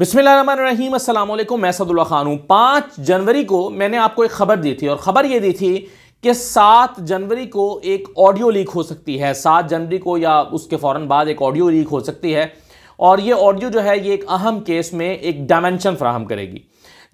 अस्सलाम मैं सदुल्ला खान हूँ। पाँच जनवरी को मैंने आपको एक खबर दी थी और ख़बर ये दी थी कि सात जनवरी को एक ऑडियो लीक हो सकती है। सात जनवरी को या उसके फ़ौर बाद एक ऑडियो लीक हो सकती है और ये ऑडियो जो है, ये एक अहम केस में एक डायमेंशन फ्राहम करेगी।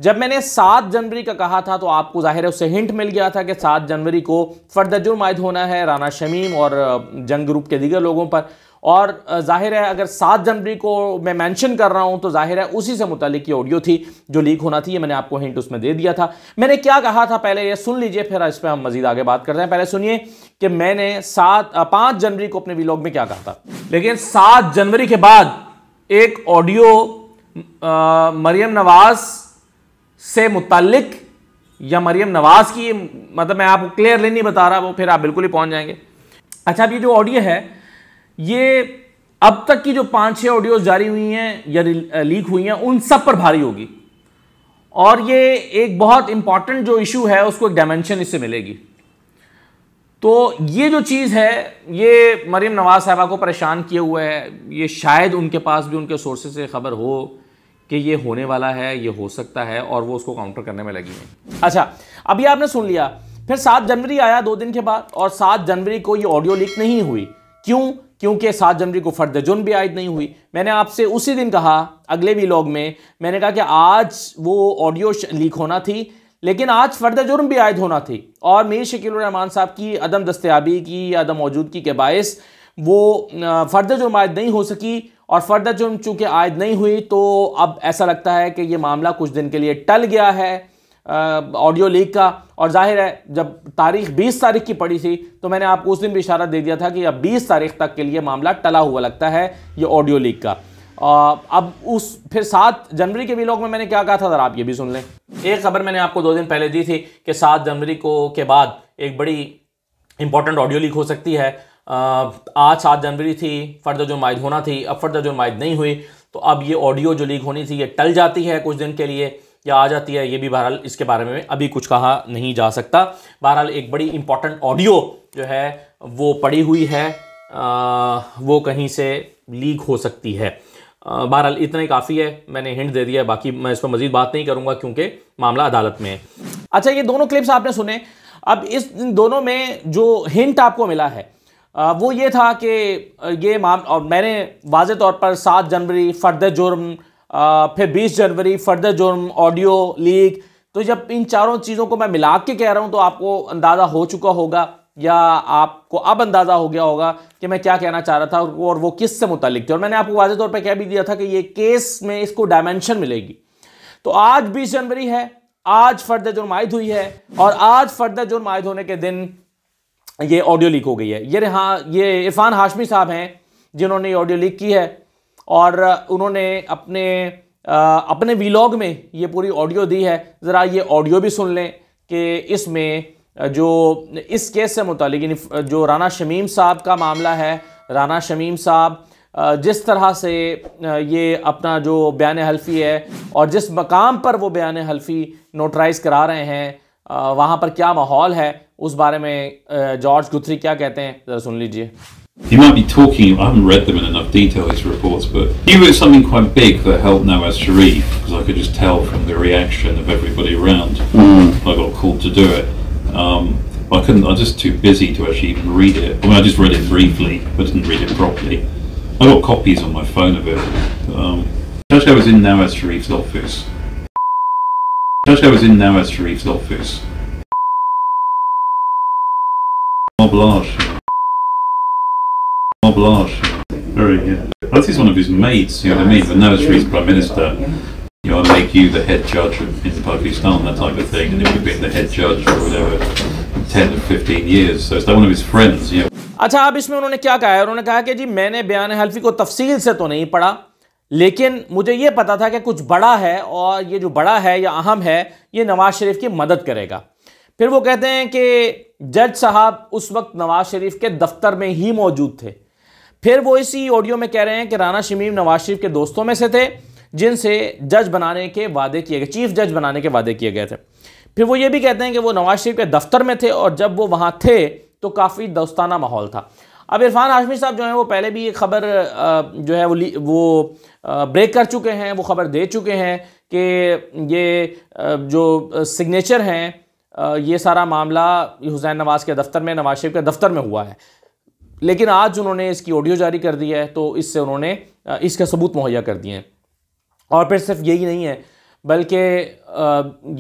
जब मैंने सात जनवरी का कहा था तो आपको ज़ाहिर है, उससे हिंट मिल गया था कि सात जनवरी को फर्द जुर्म आयद होना है राना शमीम और जंग ग्रुप के दीगर लोगों पर। और ज़ाहिर है, अगर सात जनवरी को मैं मेंशन कर रहा हूँ तो ज़ाहिर है उसी से मुतलिक ये ऑडियो थी, जो लीक होना थी, ये मैंने आपको हिंट उसमें दे दिया था। मैंने क्या कहा था पहले, ये सुन लीजिए, फिर इस पर हम मजीद आगे बात करते हैं। पहले सुनिए कि मैंने सात पाँच जनवरी को अपने व्लॉग में क्या कहा था। लेकिन सात जनवरी के बाद एक ऑडियो मरियम नवाज़ से मुतलिक या मरियम नवाज़ की मतलब मैं आपको क्लियरली नहीं बता रहा, वो फिर आप बिल्कुल ही पहुँच जाएँगे। अच्छा अब ये जो ऑडियो है ये अब तक की जो पाँच छह ऑडियोज जारी हुई हैं या लीक हुई हैं, उन सब पर भारी होगी। और ये एक बहुत इंपॉर्टेंट जो इशू है, उसको एक डायमेंशन इससे मिलेगी। तो ये जो चीज़ है, ये मरीम नवाज़ साहबा को परेशान किए हुए है। ये शायद उनके पास भी उनके सोर्सेज से खबर हो कि ये होने वाला है, ये हो सकता है, और वो उसको काउंटर करने में लगी है। अच्छा अभी आपने सुन लिया, फिर सात जनवरी आया दो दिन के बाद, और सात जनवरी को ये ऑडियो लीक नहीं हुई। क्यों? क्योंकि सात जनवरी को फर्द जुर्म भी आयद नहीं हुई। मैंने आपसे उसी दिन कहा, अगले वीलॉग में, मैंने कहा कि आज वो ऑडियो लीक होना थी, लेकिन आज फर्द जुर्म भी आयद होना थी। और मीर शकील रहमान साहब की अदम दस्तियाबी की, अदम मौजूदगी के बायस, वो फर्द जुर्म आयद नहीं हो सकी। और फर्द जुर्म चूँकि आयद नहीं हुई तो अब ऐसा लगता है कि ये मामला कुछ दिन के लिए टल गया है। ऑडियो लीक का। और ज़ाहिर है जब तारीख 20 तारीख की पड़ी थी तो मैंने आपको उस दिन भी इशारा दे दिया था कि अब 20 तारीख तक के लिए मामला टला हुआ लगता है ये ऑडियो लीक का। आ, अब उस फिर सात जनवरी के वीलॉग में मैंने क्या कहा था ज़रा आप ये भी सुन लें। एक खबर मैंने आपको दो दिन पहले दी थी कि सात जनवरी को के बाद एक बड़ी इंपॉर्टेंट ऑडियो लीक हो सकती है। आज सात जनवरी थी फर्द जो मायद होना थी अब फर्द जो मायद नहीं हुई तो अब ये ऑडियो जो लीक होनी थी ये टल जाती है कुछ दिन के लिए। या आ जाती है ये भी बहरहाल इसके बारे में अभी कुछ कहा नहीं जा सकता। बहरहाल एक बड़ी इंपॉर्टेंट ऑडियो जो है वो पड़ी हुई है आ, वो कहीं से लीक हो सकती है। बहरहाल इतना काफ़ी है मैंने हिंट दे दिया बाकी मैं इस पर मजीद बात नहीं करूँगा क्योंकि मामला अदालत में है। अच्छा ये दोनों क्लिप्स आपने सुने। अब इस दोनों में जो हिंट आपको मिला है वो ये था कि ये माम और मैंने वाज तौर पर सात जनवरी फर्द जुर्म फिर 20 जनवरी, फर्दर जुर्म ऑडियो लीक तो जब इन चारों चीज़ों को मैं मिला के कह रहा हूँ तो आपको अंदाज़ा हो चुका होगा, या आपको अब अंदाज़ा हो गया होगा कि मैं क्या कहना चाह रहा था और वो किस से मुतलिक थे। और मैंने आपको वाजे तौर पर कह भी दिया था कि ये केस में इसको डायमेंशन मिलेगी। तो आज बीस जनवरी है, आज फर्द जुर्म आयद हुई है, और आज फर्द जुर्म आयद होने के दिन ये ऑडियो लीक हो गई है। ये हाँ ये इरफान हाशमी साहब हैं, जिन्होंने ये ऑडियो लीक की है। और उन्होंने अपने अपने वीलॉग में ये पूरी ऑडियो दी है। ज़रा ये ऑडियो भी सुन लें कि इसमें जो, इस केस से मुतलिक जो राना शमीम साहब का मामला है राना शमीम साहब जिस तरह से ये अपना जो बयान हल्फी है और जिस मकाम पर वो बयान हल्फी नोटराइज करा रहे हैं वहाँ पर क्या माहौल है, उस बारे में जॉर्ज गुथरी क्या कहते हैं? ज़रा सुन लीजिए। He might be talking, I haven't read them in enough detail, his reports, but he wrote something quite big that helped Nawaz Sharif, because I could just tell from the reaction of everybody around. Mm. I got called to do it. Um, I couldn't, I was just too busy to actually even read it. I mean, I just read it briefly, but didn't read it properly. I got copies on my phone of it. Um, I was in Nawaz Sharif's office. I was in Nawaz Sharif's office. Blanche. Blanche. Very good. That is one of his mates, you know what I mean? But now he's Prime Minister, you know, I make you the head judge in Pakistan, that type of thing, and he would be the head judge for whatever, 10 to 15 years. So it's like one of his friends, you know. अच्छा अब इसमें उन्होंने क्या कहा है उन्होंने कहा कि जी मैंने बयान हल्फी को तफसील से तो नहीं पढ़ा लेकिन मुझे ये पता था कि कुछ बड़ा है और ये जो बड़ा है या अहम है ये नवाज़ शरीफ की मदद करेगा फिर वो कहते हैं कि जज साहब उस वक्त नवाज़ शरीफ के दफ्तर में ही मौजूद थे फिर वो इसी ऑडियो में कह रहे हैं कि राना शमीम नवाज़ शरीफ के दोस्तों में से थे, जिनसे जज बनाने के वादे किए गए, चीफ जज बनाने के वादे किए गए थे। फिर वो ये भी कहते हैं कि वो नवाज़ शरीफ के दफ्तर में थे और जब वो वहाँ थे तो काफ़ी दोस्ताना माहौल था। अब इरफान हाशमी साहब जो हैं, वो पहले भी ये खबर जो है वो वो ब्रेक कर चुके हैं, वो खबर दे चुके हैं कि ये जो सिग्नेचर हैं ये सारा मामला हुसैन नवाज़ के दफ्तर में, नवाज़ शरीफ के दफ्तर में हुआ है। लेकिन आज उन्होंने इसकी ऑडियो जारी कर दी है तो इससे उन्होंने इसका सबूत मुहैया कर दिए हैं। और फिर सिर्फ़ यही नहीं है, बल्कि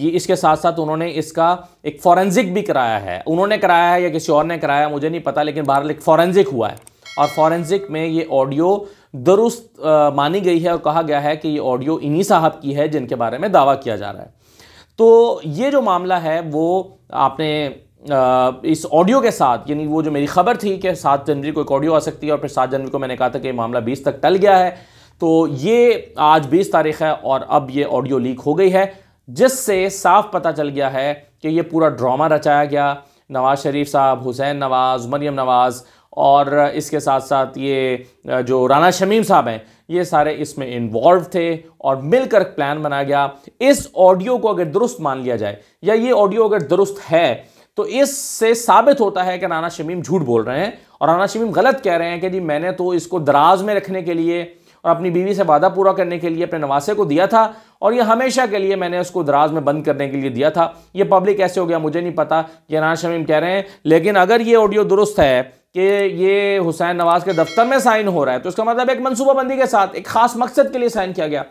ये इसके साथ साथ उन्होंने इसका एक फॉरेंसिक भी कराया है। उन्होंने कराया है या किसी और ने कराया मुझे नहीं पता, लेकिन बहरहाल एक फॉरेंसिक हुआ है। और फॉरेंसिक में ये ऑडियो दुरुस्त मानी गई है और कहा गया है कि ये ऑडियो इन्हीं साहब की है जिनके बारे में दावा किया जा रहा है। तो ये जो मामला है, वो आपने इस ऑडियो के साथ, यानी वो जो मेरी खबर थी कि सात जनवरी को एक ऑडियो आ सकती है और फिर सात जनवरी को मैंने कहा था कि मामला बीस तक टल गया है। तो ये आज बीस तारीख है और अब ये ऑडियो लीक हो गई है, जिससे साफ़ पता चल गया है कि ये पूरा ड्रामा रचाया गया। नवाज़ शरीफ साहब, हुसैन नवाज़, मरियम नवाज़ और इसके साथ साथ ये जो राना शमीम साहब हैं, ये सारे इसमें इन्वॉल्व थे और मिलकर प्लान बनाया गया। इस ऑडियो को अगर दुरुस्त मान लिया जाए, या ये ऑडियो अगर दुरुस्त है तो इससे साबित होता है कि राना शमीम झूठ बोल रहे हैं और राना शमीम गलत कह रहे हैं कि जी मैंने तो इसको दराज में रखने के लिए और अपनी बीवी से वादा पूरा करने के लिए अपने नवासे को दिया था और ये हमेशा के लिए मैंने उसको दराज में बंद करने के लिए दिया था। ये पब्लिक ऐसे हो गया, मुझे नहीं पता ये राना शमीम कह रहे हैं, लेकिन अगर ये ऑडियो दुरुस्त है कि ये हुसैन नवाज़ के दफ्तर में साइन हो रहा है तो इसका मतलब एक मनसूबाबंदी के साथ, एक खास मकसद के लिए साइन किया गया।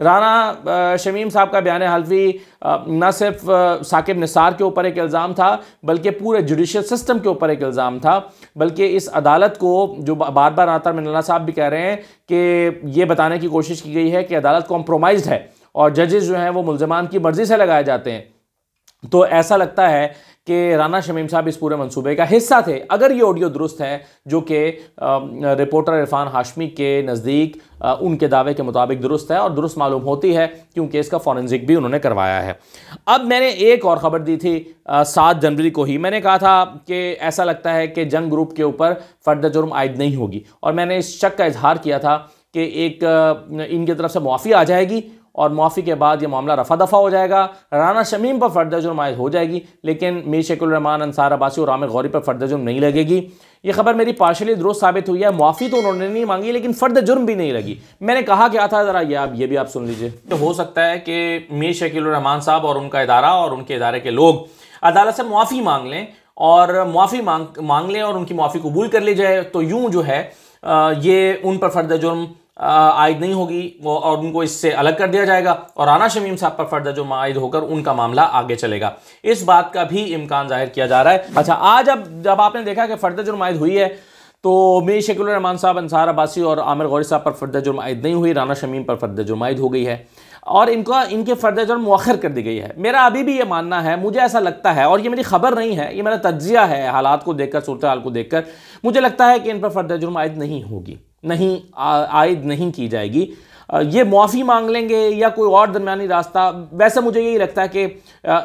राना शमीम साहब का बयान हल्फी न सिर्फ़ साकिब निसार के ऊपर एक इल्ज़ाम था, बल्कि पूरे जुडिशल सिस्टम के ऊपर एक इल्ज़ाम था, बल्कि इस अदालत को, जो बार बार आता मिलाना साहब भी कह रहे हैं कि ये बताने की कोशिश की गई है कि अदालत कॉम्प्रोमाइज़ है और जजेस जो हैं वो मुलजमान की मर्ज़ी से लगाए जाते हैं। तो ऐसा लगता है कि राना शमीम साहब इस पूरे मंसूबे का हिस्सा थे। अगर ये ऑडियो दुरुस्त है, जो कि रिपोर्टर इरफान हाशमी के नज़दीक उनके दावे के मुताबिक दुरुस्त है और दुरुस्त मालूम होती है, क्योंकि इसका फॉरेंसिक भी उन्होंने करवाया है। अब मैंने एक और ख़बर दी थी सात जनवरी को ही। मैंने कहा था कि ऐसा लगता है कि जंग ग्रुप के ऊपर फ़र्द जुर्म आयद नहीं होगी। और मैंने इस शक का इजहार किया था कि एक इनकी तरफ़ से मुआफ़ी आ जाएगी और मुआफ़ी के बाद ये मामला रफा दफ़ा हो जाएगा। राना शमीम पर फ़र्द जुर्म आयद हो जाएगी, लेकिन मीर शकुलरहमान अंसार अब्बासी और आमिर गौरी पर फ़र्द जुर्म नहीं लगेगी। ये खबर मेरी पार्शली दुरुस्त साबित हुई है। मुआफ़ी तो उन्होंने नहीं मांगी, लेकिन फ़र्द जुर्म भी नहीं लगी। मैंने कहा क्या था? ज़रा ये आप, ये भी आप सुन लीजिए। तो हो सकता है कि मीर शकीलरहमान साहब और उनका इदारा और उनके इदारे के लोग अदालत से मुआफ़ी मांग लें और मुआफ़ी मांग मांग लें और उनकी मुआफ़ी कबूल कर ली जाए। तो यूँ जो है ये उन पर फ़र्द जुर्म आयद नहीं होगी और उनको इससे अलग कर दिया जाएगा। और राना शमीम साहब पर फर्द जो आयद होकर उनका मामला आगे चलेगा। इस बात का भी इम्कान ज़ाहिर किया जा रहा है। अच्छा आज अब जब आपने देखा कि फर्द जुर्म आयद हुई है तो मीर शकील रहमान साहब, अंसार अब्बासी और आमिर गौरी साहब पर फर्द जुर्म आयद नहीं हुई। राना शमीम पर फर्द जुर्म आयद हो गई है। और इनका, इनके फर्द जुर्म मौखर कर दी गई है। मेरा अभी भी ये मानना है, मुझे ऐसा लगता है, और ये मेरी खबर नहीं है, ये मेरा तजिया है हालात को देखकर, सूरत हाल को देखकर, मुझे लगता है कि इन पर फर्द जुर्म आयद नहीं होगी। नहीं आयद नहीं की जाएगी। ये मुआफ़ी मांग लेंगे या कोई और दरमियानी रास्ता? वैसे मुझे यही लगता है कि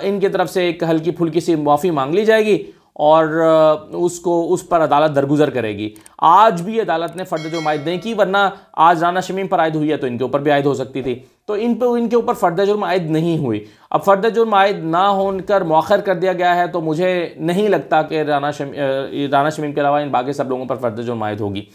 इनकी तरफ़ से एक हल्की फुल्की सी मुआफ़ी मांग ली जाएगी और उसको, उस पर अदालत दरगुजर करेगी। आज भी अदालत ने फ़र्द जुर्म आयद नहीं की, वरना आज राना शमीम पर आयद हुई है तो इनके ऊपर भी आयद हो सकती थी। तो इन पर इनके ऊपर फ़र्द जुर्म आयद नहीं हुई। अब फ़र्द जुर्म आयद ना होकर मौखर कर दिया गया है तो मुझे नहीं लगता कि राना शमी राना शमीम के अलावा इन बाकी सब लोगों पर फ़र्द जुर्म आयद होगी।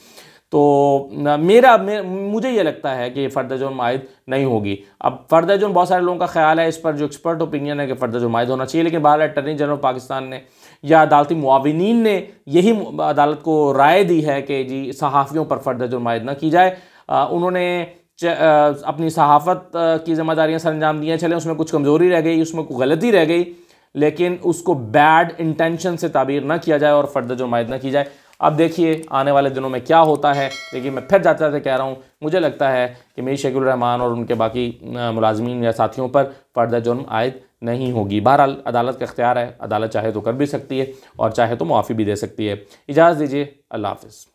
तो मेरा मे, मुझे ये लगता है कि फ़र्द जुर्म आयद नहीं होगी। अब फ़र्द जुर्म बहुत सारे लोगों का ख्याल है इस पर जो एक्सपर्ट ओपिनियन है कि फ़र्द जुर्म आयद होना चाहिए लेकिन बाहर अटर्नी जनरल पाकिस्तान ने या अदालती मुआविन ने यही अदालत को राय दी है कि जी सहाफ़ियों पर फ़र्द जुर्म आयद न की जाए। उन्होंने अपनी सहाफ़त की जिम्मेदारियाँ सर अंजाम दिए चले उसमें कुछ कमज़ोरी रह गई उसमें कोई गलती रह गई लेकिन उसको बैड इंटेंशन से ताबीर न किया जाए और फ़र्द जुर्म आयद न की जाए। अब देखिए आने वाले दिनों में क्या होता है। लेकिन मैं फिर जाते जाते कह रहा हूँ, मुझे लगता है कि मीर शकील रहमान और उनके बाकी मुलाजमीन या साथियों पर फ़र्द जुर्म आयद नहीं होगी। बहरहाल, अदालत का अख्तियार है। अदालत चाहे तो कर भी सकती है और चाहे तो मुआफ़ी भी दे सकती है। इजाज़त दीजिए, अल्लाह हाफ़िज़।